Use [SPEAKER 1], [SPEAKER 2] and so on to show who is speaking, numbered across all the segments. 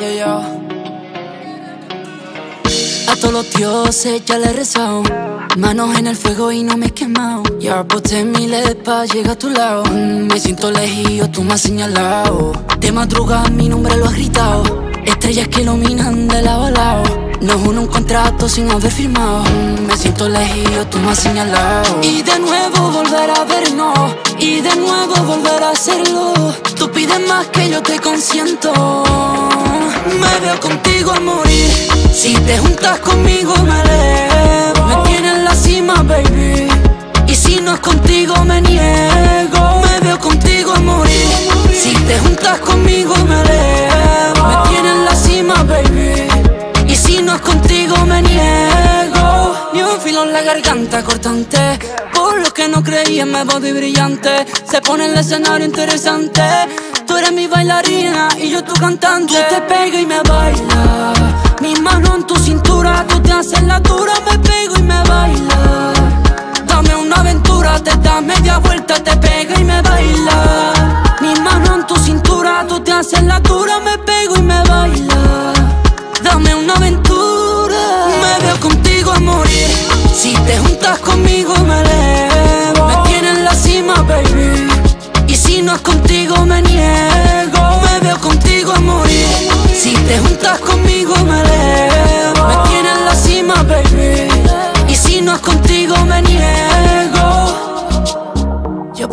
[SPEAKER 1] A todos los dioses ya le he rezado. Manos en el fuego y no me he quemado. Ya boté miles pa' llegar a tu lado. Me siento elegido, tú me has señalado. De madrugada mi nombre lo has gritado. Estrellas que iluminan de lado a lado. Nos une un contrato sin haber firmado. Me siento elegido, tú me has señalado. Y de nuevo volver a vernos. Y de nuevo volver a hacerlo. Tú pides más que yo te consiento. Me veo contigo a morir. Si te juntas conmigo me elevo. Me tienes en la cima, baby. Y si no es contigo me niego. Me veo contigo a morir. Si te juntas conmigo me elevo. Me tienes en la cima, baby. Y si no es contigo me niego. Ni un filo en la garganta cortante. Por lo que no creí en mi body brillante. Se pone el escenario interesante. Tú eres mi bailarina y yo tu cantante. Tú te pegas y me baila.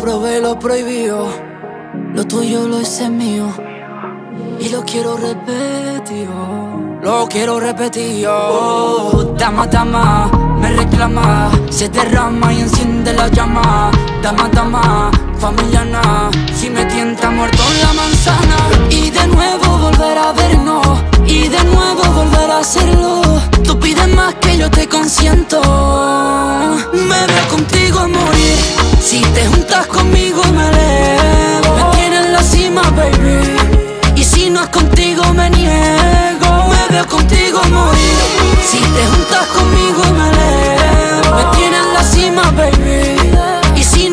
[SPEAKER 1] Probé lo prohibido. Lo tuyo lo hice mío. Y lo quiero repetir. Lo quiero repetir. Oh, dama, dama, me reclama. Se derrama y enciende la llama. Dama, dama, familiana. Si me tienta muerto en la manzana. Y de nuevo volver a vernos.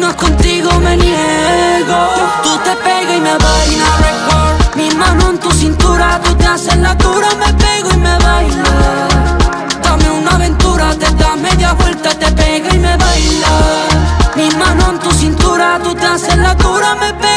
[SPEAKER 1] no contigo me niego. Tú te pegas y me baila record Mi mano en tu cintura, tú te haces la dura Me pego y me baila. Dame una aventura, te da media vuelta Te pega y me baila. Mi mano en tu cintura, tú te haces la dura Me pego